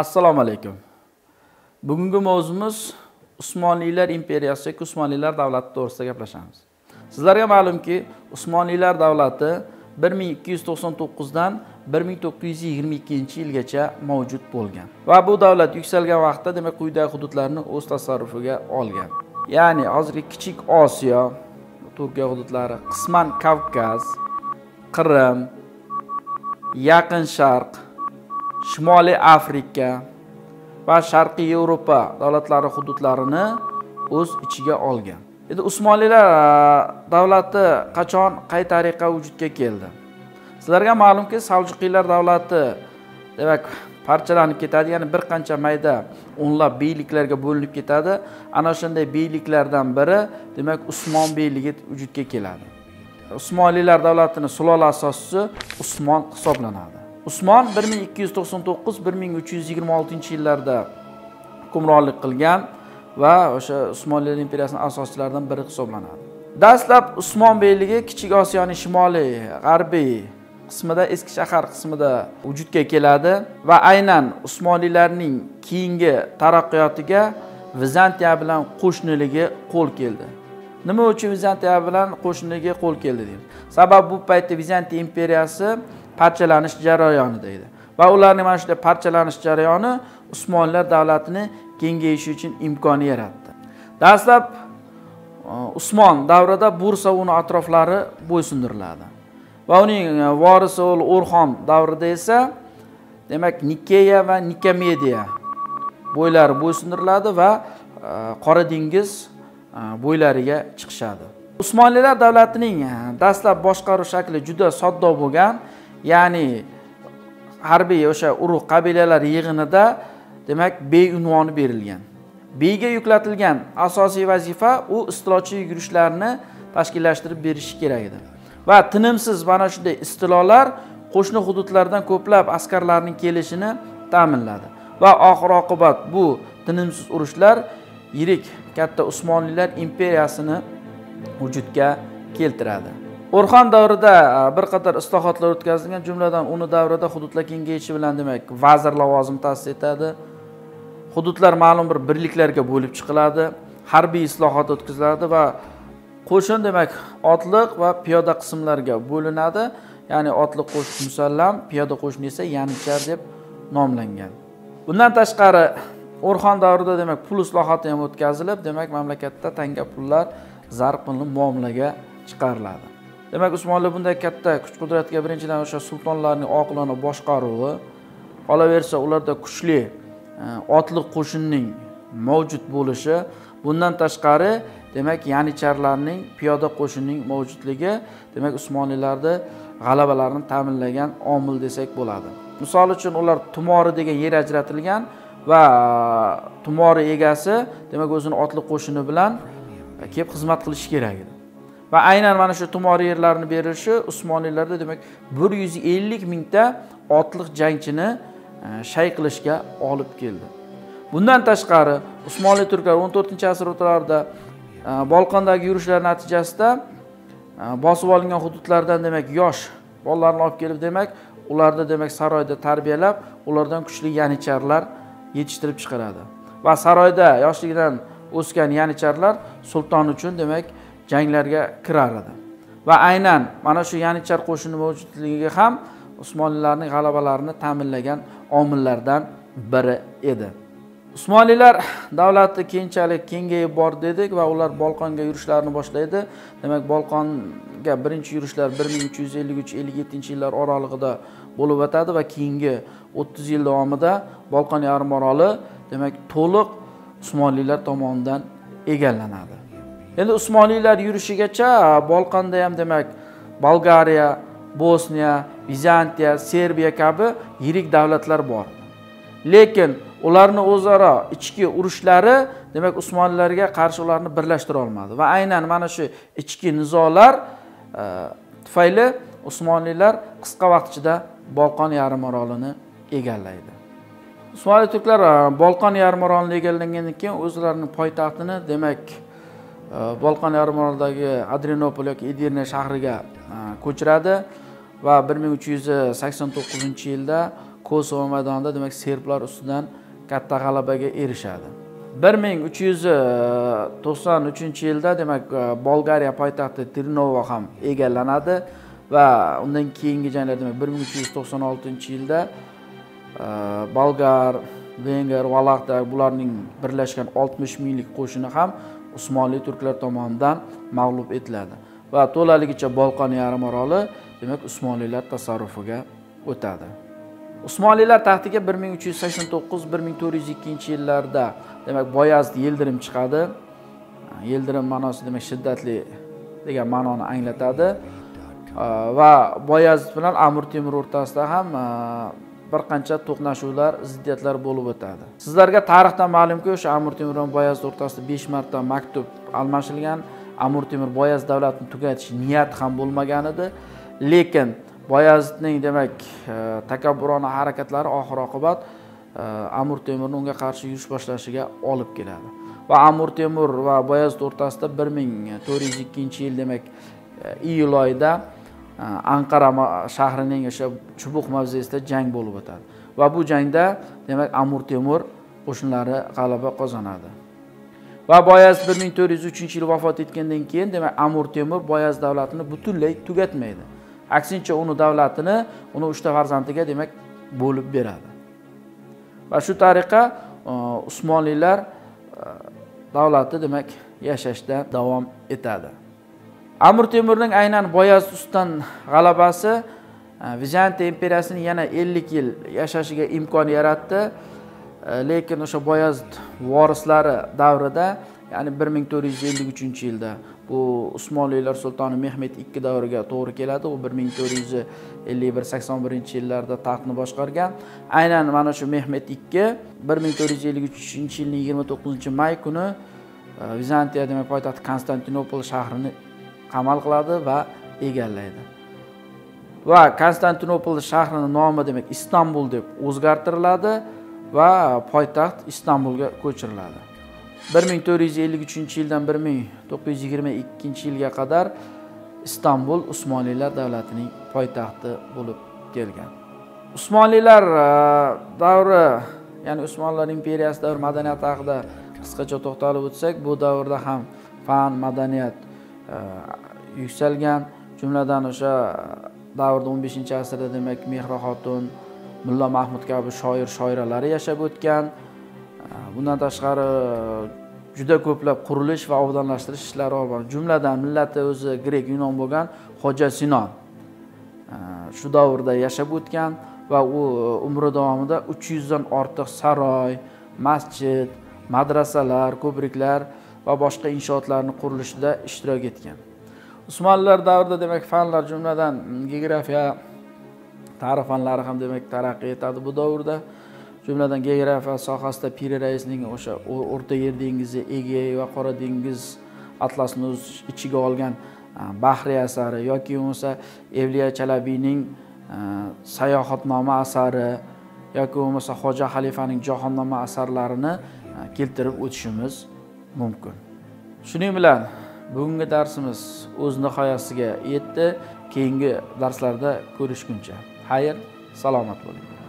assalomu alaykum. Bugungi mavzumiz usmoniylar imperiyasi yoki usmoniylar davlati to'g'risida gaplashamiz. Sizlarga ma'lumki usmoniylar davlati 1299 dan 1922 yilgacha mavjud bo'lgan. Va bu davlat yuksalgan vaqtda demak quyidagi hududlarni o'z tasarrufiga olgan. Ya'ni hozirgi kichik osiyo turkiya hududlari qisman kavkaz qrim yaqin sharq shimoliy afrika va sharqiy yevropa davlatlari hududlarini o'z ichiga olgan. Endi usmonlilar davlati qachon qay tariqa vujudga keldi? Sizlarga ma'lumki saljuqiylar davlati demak parchalanib ketadi ya'ni bir qancha mayda o'nlab beyliklarga bo'linib ketadi. Ana shunday beyliklardan biri demak usmon beyligi vujudga keladi. Usmonlilar davlatini sulola asoschisi usmon hisoblanadi. Usmon 1299-1326 yillarda hukmronlik qilgan va o'sha usmoniylar imperiyasining asoschilaridan biri hisoblanadi. Dastlab usmon beyligi kichik osiyoning shimoliy g'arbiy qismida eski shahar qismida vujudga keladi va aynan usmoniylarning keyingi taraqqiyotiga vizantiya bilan qo'shniligi qo'l keldi. Nima uchun vizantiya bilan qo'shniligi qo'l keldi deymiz? Sabab bu paytda vizantiya imperiyasi parchalanish jarayonida edi va ularning mana shunday parchalanish jarayoni usmonlar davlatini kengayishi uchun imkon yaratdi. Dastlab e, usmon davrida bursa uni atroflari bo'ysundiriladi. Va uning e, vorisi o'g'li o'rxon davrida esa demak nikeya va nikomediya bo'ylari bo'ysundiriladi va e, qora dengiz bo'ylariga chiqishadi. Usmonlilar davlatining dastlab boshqaruv shakli juda sodda bo'lgan ya'ni harbiy o'sha urug' qabilalar yig'inida demak bey unvoni berilgan. Beyga yuklatilgan asosiy vazifa u istilochi yugurishlarni tashkillashtirib berishi kerak edi. Va tinimsiz mana shunday istilolar qo'shni hududlardan ko'plab askarlarning kelishini ta'minladi. Va oxir oqibat bu tinimsiz urushlar yirik katta usmonlilar imperiyasini vujudga keltiradi. O'rxon davrida e, bir qator islohotlar o'tkazilgan jumladan uni davrida hududlar kengayishi bilan demak vazir lavozimi ta'sis etadi hududlar ma'lum bir birliklarga bo'lib chiqiladi harbiy islohot o'tkaziladi va qo'shin demak otliq va piyoda qismlarga bo'linadi. Ya'ni otliq qo'shin musallam piyoda qo'shin esa yanichar deb nomlangan. Bundan tashqari o'rxon davrida demak pul islohoti ham o'tkazilib demak mamlakatda tanga pullar zarb qilinib muomalaga chiqariladi. Demak usmonlar bunday katta kuch qudratga birinchidan o'sha sultonlarning oqilona boshqaruvi qolaversa ularda kuchli e, otliq qo'shinning mavjud bo'lishi bundan tashqari demak yanicharlarning piyoda qo'shinning mavjudligi demak usmoniylarni g'alabalarini ta'minlagan omil desak bo'ladi. Misol uchun ular tumori degan yer ajratilgan va tumori egasi demak o'zini otliq qo'shini bilan e, kelib xizmat qilishi kerak edi. Va aynan mana shu tumori yerlarni berilishi usmoniylarda demak bir yuz ellik mingta otliq jangchini e, shay qilishga olib keldi. Bundan tashqari usmonli turklar o'n to'rtinchi asr o'rtalarida e, bolqondagi yurishlar natijasida e, bosib olingan hududlardan demak yosh bolalarni olib kelib demak ularni demak saroyda tarbiyalab ulardan kuchli yanicharlar yetishtirib chiqaradi. Va saroyda yoshligidan o'sgan yanicharlar sulton uchun demak janglarga kirar edi. Va aynan mana shu yanichar qo'shini mavjudligi ham usmonlilarning g'alabalarini ta'minlagan omillardan biri edi. Usmonlilar davlati keyinchalik kengayib bordi dedik va ular bolqonga yurishlarini boshlaydi. Demak bolqonga birinchi yurishlar bir ming uch yuz ellik uch ellik yettinchi yillar oralig'ida bo'lib o'tadi va keyingi o'ttiz yil davomida bolqon yarim oroli demak to'liq usmonlilar tomonidan egallanadi. Endi usmoniylar yurishigacha bolqonda ham demak bolgariya bosniya vizantiya serbiya kabi yirik davlatlar bor. Lekin ularni o'zaro ichki urushlari demak usmoniylarga qarshi ularni birlashtira olmadi. Va aynan mana shu ichki nizolar e, tufayli usmoniylar qisqa vaqt ichida bolqon yarim orolini egallaydi. Usmonli turklar e, bolqon yarim orolini egallagandan keyin o'zlarini poytaxtini demak bolqon yarim orolidagi adrenopol yoki edirne shahriga e, ko'chiradi va bir ming uch yuz sakson to'qqizinchi yilda kosovo maydonida demak serblar ustidan katta g'alabaga erishadi. Bir ming uch yuz e, to'qson uchinchi yilda demak e, bolgariya poytaxti tirnovo ham egallanadi va undan keyingi janglar demak bir ming uch yuz to'qson oltinchi yilda bolgar venger valaxlar bularning birlashgan oltmish minglik qo'shini ham usmonli turklar tomonidan mag'lub etiladi. Va to'laligicha bolqon yarim oroli demak usmonlilar tasarrufiga o'tadi. Usmonlilar taxtiga bir ming uch yuz sakson to'qqiz bir ming to'rt yuz ikkinchi yillarda demak boyazd yildirim chiqadi. Yildirim ma'nosi demak shiddatli degan ma'noni anglatadi. Va boyazd bilan amir temur o'rtasida ham bir qancha to'qnashuvlar ziddiyatlar bo'lib o'tadi. Sizlarga tarixdan ma'lumki o'sha amir temur bilan boyazd o'rtasida besh marta maktub almashilgan. Amir temur boyaz davlatini tugatish niyati ham bo'lmagan edi lekin boyazidning demak e, takabburona harakatlari oxir oqibat e, amir temurni unga qarshi yurish boshlashiga olib keladi. Va amir temur va boyazid o'rtasida bir ming to'rt yuz ikkinchi yil demak e, iyul oyida anqara shahrining o'sha chubuq mavzesida jang bo'lib o'tadi. Va bu jangda demak amur temur qo'shinlari g'alaba qozonadi. Va boyaz bir ming to'rt yuz uchinchi yil vafot etgandan keyin demak amur temur boyaz davlatini butunlay tugatmaydi. Aksincha uni davlatini uni uchta farzandiga demak bo'lib beradi. Va shu tariqa e, usmonlilar e, davlati demak yashashda davom etadi. Amir temurning aynan boyaz ustidan g'alabasi e, vizantiya imperiyasini yana ellik yil yashashiga imkon yaratdi. E, lekin o'sha boyazid vorislari davrida ya'ni bir ming to'rt yuz ellik uchinchi yilda bu usmonlilar sultoni mehmet ikki davriga to'g'ri keladi. U bir ming to'rt yuz ellik bir sakson birinchi yillarda taxtni boshqargan. Aynan mana shu mehmet ikki bir ming to'rt yuz ellik uchinchi yilning yigirma to'qqizinchi may kuni e, vizantiya demak poytaxti konstantinopol shahrini qamal qiladi va egallaydi. Va konstantinopol shahrini nomi demak istanbul deb o'zgartiriladi va poytaxt istanbulga ko'chiriladi. bir ming to'rt yuz ellik uchinchi yildan bir ming to'qqiz yuz yigirma ikkinchi yilga qadar istanbul usmonlilar davlatining poytaxti bo'lib kelgan. Usmonlilar e, davri ya'ni usmonlar imperiyasi davri madaniyati haqida qisqacha to'xtalib o'tsak bu davrda ham fan madaniyat yuksalgan jumladan o'sha davrda o'n beshinchi asrda demak mehra xotun mulla mahmud kabi shoir shoiralari yashab o'tgan. Bundan tashqari juda ko'plab qurilish va obodonlashtirish ishlari olib borilgan jumladan millati o'zi grek yunon bo'lgan xo'ja sinon. Shu davrda yashab o'tgan va u e, umri davomida uch yuzdan ortiq saroy masjid madrasalar ko'priklar va boshqa inshootlarni qurilishida ishtirok etgan. Usmonlilar davrida demak fanlar jumladan geografiya tarix fanlari ham demak taraqqiy etadi. Bu davrda jumladan geografiya sohasida piri raisning o'sha o'rta yer dengizi egey va qora dengiz atlasini o'z ichiga olgan bahriy asari yoki bo'lmasa evliya chalabiyning sayohatnoma asari yoki bo'lmasa xo'ja xalifaning jahonnoma asarlarini keltirib o'tishimiz mumkin. Shuning bilan bugungi darsimiz o'z nihoyasiga yetdi. Keyingi darslarda ko'rishguncha. Xayr salomat bo'ling.